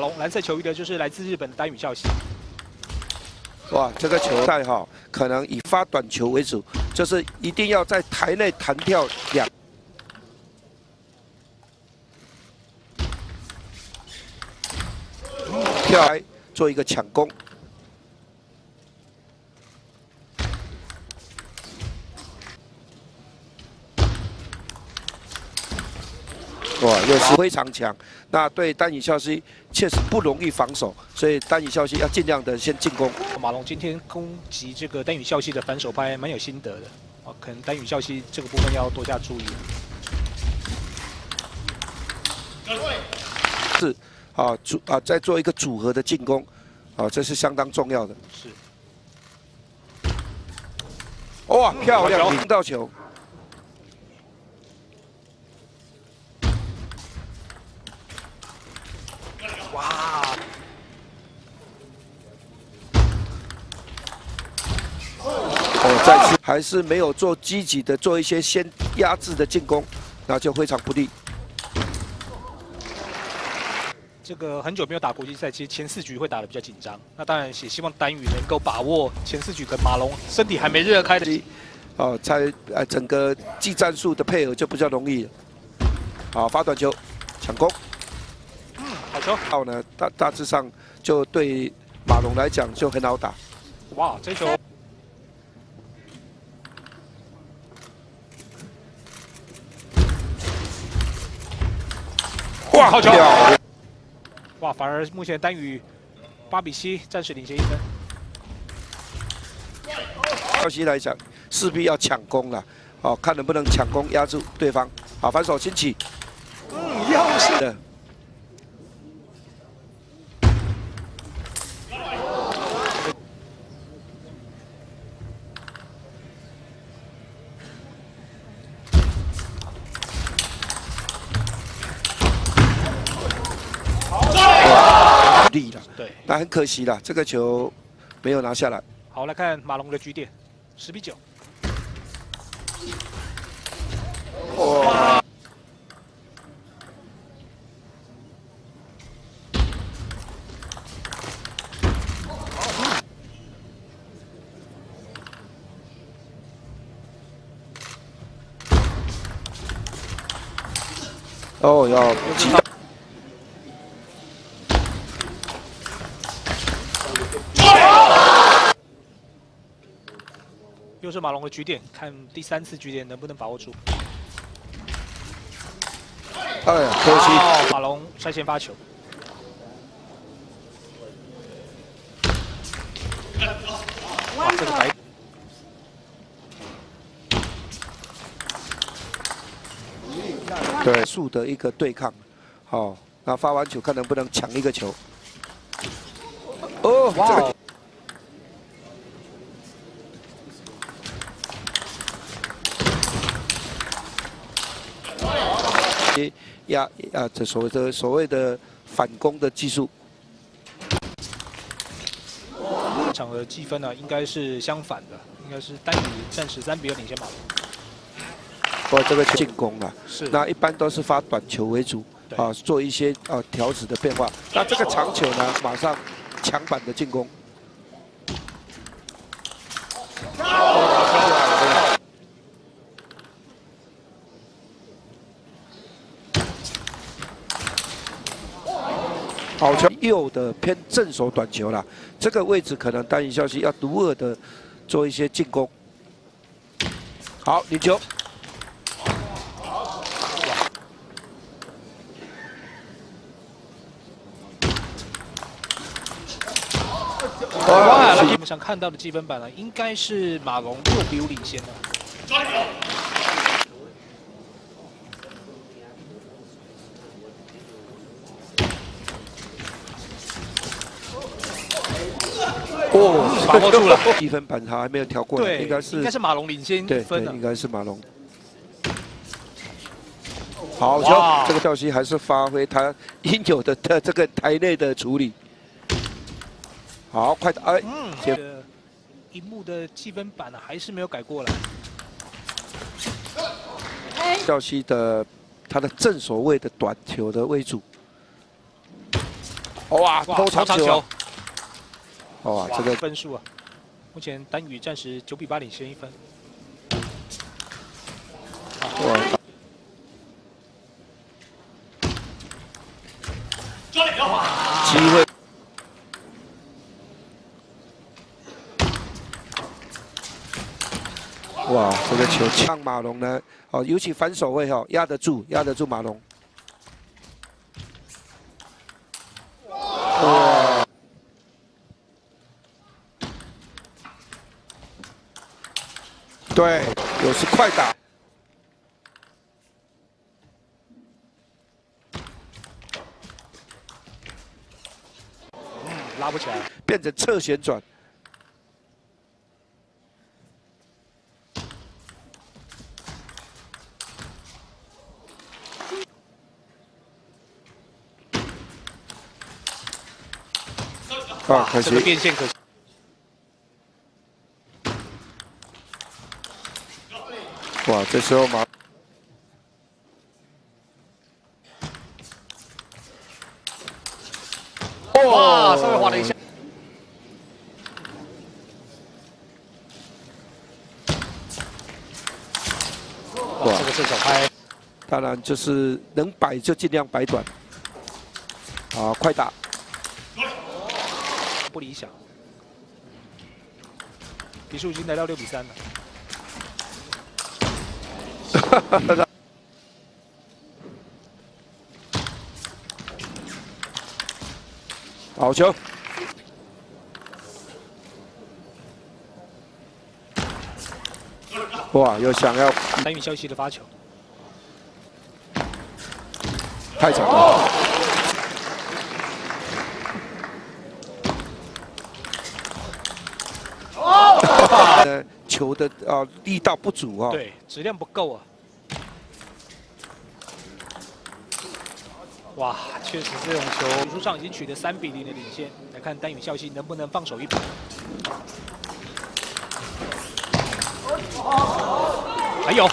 龙蓝色球衣的就是来自日本的丹羽孝希。哇，这个球赛哈，可能以发短球为主，就是一定要在台内弹跳两。跳来做一个抢攻。哇，又是非常强。那对丹羽孝希确实不容易防守，所以丹羽孝希要尽量的先进攻。马龙今天攻击这个丹羽孝希的反手拍蛮有心得的，哦，可能丹羽孝希这个部分要多加注意。是，啊组啊再做一个组合的进攻，啊这是相当重要的。是。哇，漂亮，赢到球。哇！哦，再次还是没有做积极的做一些先压制的进攻，那就非常不利。这个很久没有打国际赛，其实前四局会打得比较紧张。那当然也希望丹羽能够把握前四局跟马龙身体还没热开的，哦，在呃整个技战术的配合就比较容易。好，发短球，抢攻。嗯好球！好呢，大大致上就对马龙来讲就很好打。哇，这球！哇，好球！哇，反而目前单羽八比七，暂时领先一分。消息来讲，势必要抢攻了，哦看能不能抢攻压住对方。好，反手轻起。嗯，又是的。力了，对，那很可惜了，这个球没有拿下来。好，来看马龙的局点，十比九。哇！哦，要。马龙的局点，看第三次局点能不能把握住。哎呀，可惜！马龙率先发球。哇，这个白。对，速的一个对抗。好，那发完球看能不能抢一个球。哦，哇！压啊这所谓的所谓的反攻的技术。这场的积分呢，应该是相反的，应该是单比暂时三比二领先马龙。哦，这个进攻啊，是那一般都是发短球为主啊，做一些啊调子的变化。那这个长球呢，马上抢板的进攻。好球，右的偏正手短球了，这个位置可能单羽消息要独二的做一些进攻。好，领球。哇，基本上看到的积分板呢，应该是马龙六比五领先的。哦，把握住了，积分板他还没有调过来，应该是应该是马龙领先对分应该是马龙。好球，这个跳西还是发挥他应有的的这个台内的处理。好，快打！哎，嗯，这个荧幕的积分板呢，还是没有改过来。跳西的他的正所谓的短球的为主。哇，偷长球！哇，这个分数啊，目前单羽暂时九比八领先一分。哇！机会！哇，这个球呛马龙呢？哦，尤其反手位哈，压得住，压得住马龙。对，有时快打。拉不起来，变成侧旋转。啊，可惜变线可惜。哇，这时候马。哇，稍微滑了一下。哇，这个正手拍，当然就是能摆就尽量摆短。啊，快打！不理想，比数已经来到六比三了。好球！哇，又想要单羽消息的发球，太强了。哦！球的啊力道不足啊，对，质量不够啊。哇，确实这种球，比数上已经取得三比零的领先。来看单羽孝信能不能放手一搏。还有，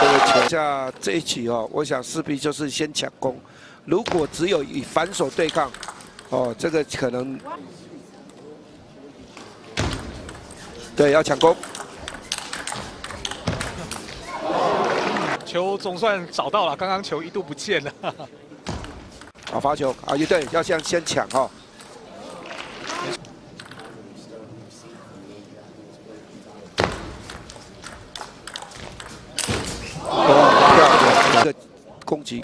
这个球下这一局哦，我想势必就是先抢攻。如果只有以反手对抗，哦，这个可能，对，要抢攻。球总算找到了，刚刚球一度不见了。好罚球啊，也对，要先先抢哈。哇，漂亮一个攻击。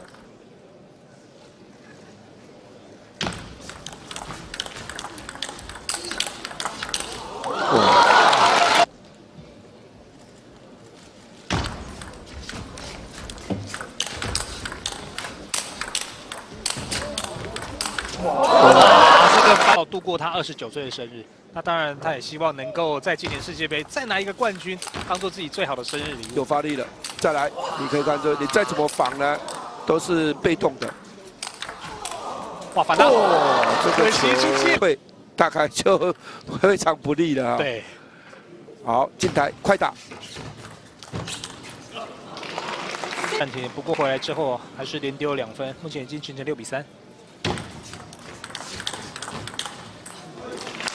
度过他二十九岁的生日，那当然他也希望能够在今年世界杯再拿一个冠军，当做自己最好的生日礼物。有发力了，再来，你可以看出，你再怎么防呢，都是被动的。哇，反弹！这个球会大概就非常不利了啊。对，好，进台快打。暂停，不过回来之后还是连丢两分，目前已经形成六比三。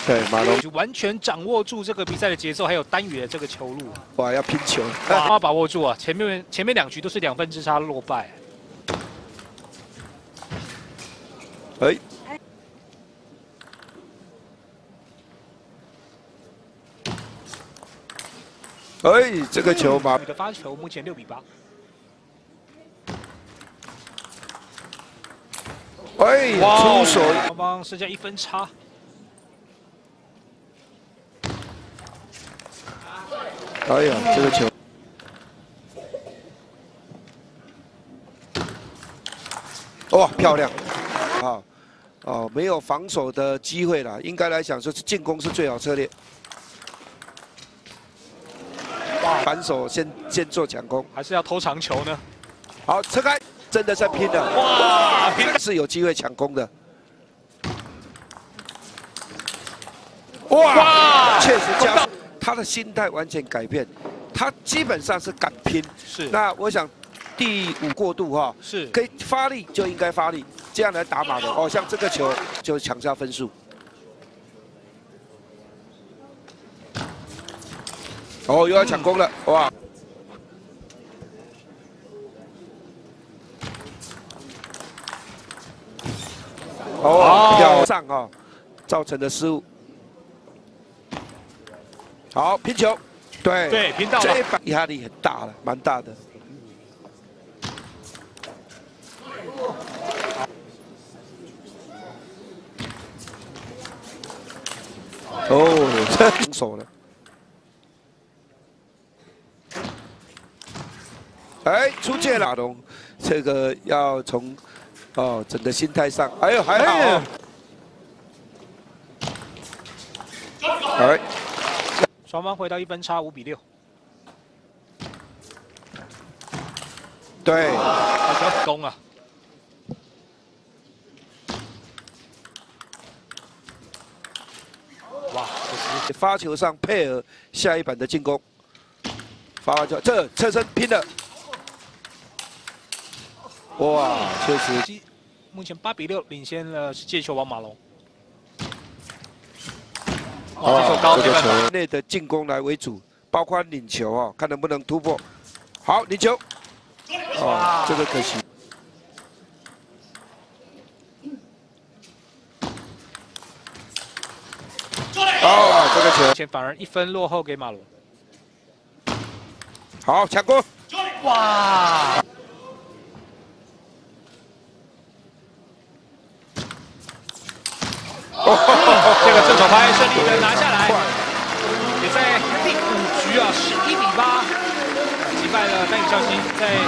对，马龙完全掌握住这个比赛的节奏，还有单羽的这个球路。哇，要拼球，好好把握住啊！前面前面两局都是两分之差落败。哎，哎，这个球马的发球目前六比八。哎，出手，双方剩下一分差。哎呀，这个球，哇，漂亮！啊，哦，没有防守的机会了，应该来讲说是进攻是最好策略。反手先先做强攻，还是要偷长球呢？好，撤开，真的在拼了！哇，拼是有机会抢攻的。哇，确实加。他的心态完全改变，他基本上是敢拼。是。那我想，第五过渡哈，是，可以发力就应该发力，这样来打马的哦。像这个球就抢下分数。哦，又要抢攻了，哇！哦，跳上啊，造成的失误。好，拼球，对，对，拼到了，这把压力很大了，蛮大的。哦，这手了。哎，出界了，龙，这个要从哦整个心态上，哎呦还好，哎，双方回到一分差，五比六，对，要攻啊，哇，这是发球上配合下一板的进攻，发完球这侧身拼了。哇，确实，目前八比六领先了是借球王马龙。哦，这球高，这个球内的进攻来为主，包括领球哦，看能不能突破。好，领球。哦，这个可惜。哦，这个球，反而一分落后给马龙。好，抢攻。哇。这个正手拍顺利的拿下来，也在第五局啊，十一比八击败了丹羽孝希，在。